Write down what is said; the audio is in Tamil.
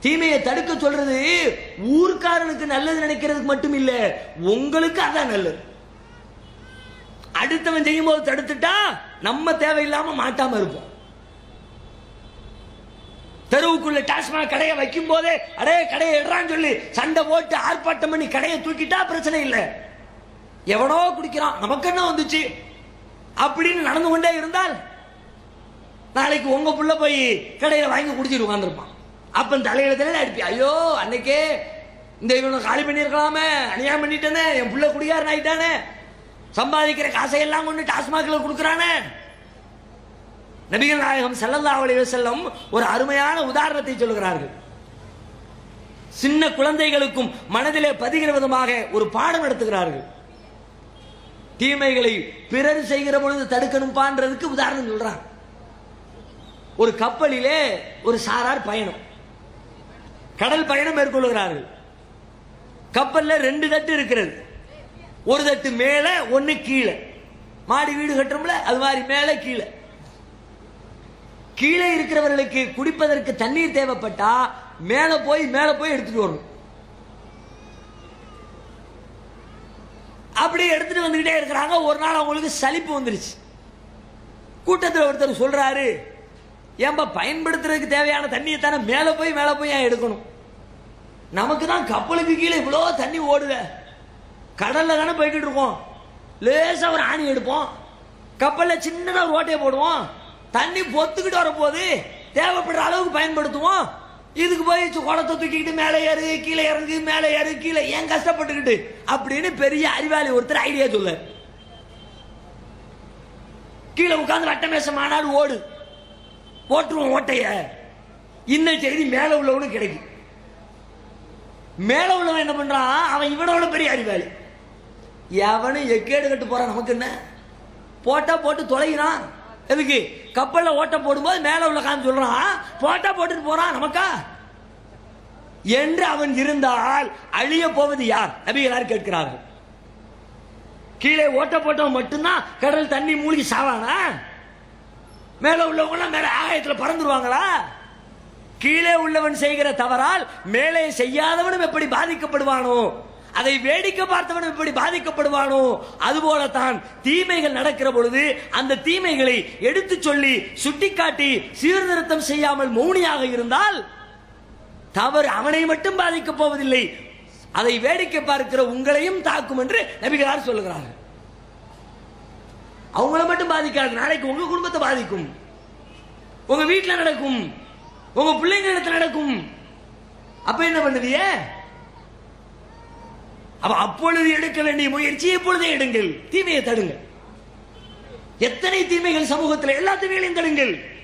தீமையை தடுக்க சொல்றது ஊர்க்காரனுக்கு நல்லது நினைக்கிறதுக்கு மட்டும் இல்ல உங்களுக்கு அதான் நல்லது. அடுத்தவன் செய்யும் போது தடுத்துட்டா நம்ம தேவையில்லாம மாட்டாம இருப்போம். தெருவுக்குள்ள டாஸ்மாக் கடையை வைக்கும் போதே அடே கடையை எடுறான்னு சொல்லி சண்டை போட்டு ஆர்ப்பாட்டம் பண்ணி கடையை தூக்கிட்டா பிரச்சனை இல்லை. எவனோ குடிக்கிறான் நமக்கு என்ன வந்துச்சு? அப்படின்னு நடந்து கொண்டே இருந்தால் நாளைக்கு உங்க புள்ள போய் கடையில வாங்கி குடிச்சிட்டு உட்காந்துருப்பான் அப்பன் தலையில தலையில அடிப்பி ஐயோ அன்னைக்கே இந்த இவனை காலி பண்ணியிருக்கலாமே. அநியாயம் பண்ணிட்டேனே. என் பிள்ளை குடிகாரன் ஆயிட்டானே. சம்பாதிக்கிற காசை எல்லாம் கொண்டு டாஸ்மாகில் கொடுக்குறானே. நபிகள் நாயகம் செல்லல்லா அலைஹி செல்லம் ஒரு அருமையான உதாரணத்தை சொல்கிறார்கள் சின்ன குழந்தைகளுக்கும் மனதிலே பதிகிற விதமாக ஒரு பாடம் நடத்துகிறார்கள். தீமைகளை பிறர் செய்கிற பொழுது தடுக்கணும்பான்றதுக்கு உதாரணம் சொல்றான் ஒரு கப்பலிலே ஒரு சாரார் பயணம். கடல் பயணம் மேற்கொள்கிறார்கள் கப்பல்ல ரெண்டு தட்டு இருக்கிறது. ஒரு தட்டு மேல ஒன்னு கீழே. மாடி வீடு கட்டுறோம்ல அது மாதிரி மேல கீழே. கீழே இருக்கிறவர்களுக்கு குடிப்பதற்கு தண்ணீர் தேவைப்பட்டா மேல போய் மேல போய் எடுத்துட்டு வரணும். அப்படியே எடுத்துட்டு வந்துகிட்டே இருக்கிறாங்க. ஒரு நாள் அவங்களுக்கு சலிப்பு வந்துருச்சு. கூட்டத்தில் ஒருத்தர் சொல்றாரு ஏன்பா பயன்படுத்துறதுக்கு தேவையான தண்ணியை தானே மேலே போய் மேலே போய் ஏன் எடுக்கணும்? நமக்கு தான் கப்பலுக்கு கீழே இவ்வளோ தண்ணி ஓடுத. கடலில் தானே போய்கிட்டு இருக்கோம். லேசாக ஒரு ஆணி எடுப்போம். கப்பலில் சின்னதாக ஒரு ஓட்டையை போடுவோம். தண்ணி பொத்துக்கிட்டு வரப்போகுது. தேவைப்படுற அளவுக்கு பயன்படுத்துவோம். இதுக்கு போய் சு- குடத்தை தூக்கிக்கிட்டு மேலே ஏறு கீழே இறங்கு மேலே ஏறு கீழே ஏன் கஷ்டப்பட்டுக்கிட்டு? அப்படின்னு பெரிய அறிவாளி ஒருத்தர் ஐடியா சொல்ல கீழே உட்காந்து வட்டமேசம் ஆனாலும் ஓடு. போட்டுருவோம் ஓட்டைய. இன்னும் செய்தி மேல உள்ளவனுக்கு கிடைக்கும். மேல உள்ளவன் என்ன பண்றான்? அவன் இவனோட பெரிய அறிவாளி. எவனும் எக்கேடு கட்டு போறான் நமக்கு என்ன? போட்டா போட்டு தொலைகிறான். எதுக்கு? கப்பல்ல ஓட்ட போடும்போது மேல உள்ள காந்து சொல்றான். போட்டா போட்டுட்டு போறான் நமக்கா? என்று அவன் இருந்தால் அழிய போவது யார்? நபிகளார் கேட்கிறார்கள்? கீழே ஓட்ட போட்டவன் மட்டும்தான் கடல் தண்ணி மூழ்கி சாவானா? மேல உள்ளவங்க மேல ஆகாயத்துல பறந்துருவாங்களா? கீழே உள்ளவன் செய்கிற தவறால் மேலே செய்யாதவனும் எப்படி பாதிக்கப்படுவானோ அதை வேடிக்கை பார்த்தவனும் எப்படி பாதிக்கப்படுவானோ அதுபோலத்தான் தீமைகள் நடக்கிற பொழுது அந்த தீமைகளை எடுத்துச் சொல்லி சுட்டிக்காட்டி சீர்திருத்தம் செய்யாமல் மௌனியாக இருந்தால் தவறு அவனை மட்டும் பாதிக்கப் போவதில்லை. அதை வேடிக்கை பார்க்கிற உங்களையும் தாக்கும் என்று நபிகளார் சொல்லுகிறார்கள். அவங்கள மட்டும் பாதிக்காது. நாளைக்கு உங்க குடும்பத்தை பாதிக்கும். உங்க வீட்டுல நடக்கும். உங்க பிள்ளைங்க இடத்துல நடக்கும். அப்ப என்ன பண்ணுவீங்க அப்ப அப்பொழுது எடுக்க வேண்டிய முயற்சி இப்பொழுதே எடுங்கள். தீமையை தடுங்கள். எத்தனை தீமைகள் சமூகத்தில்? எல்லா தீமைகளையும் தடுங்கள்.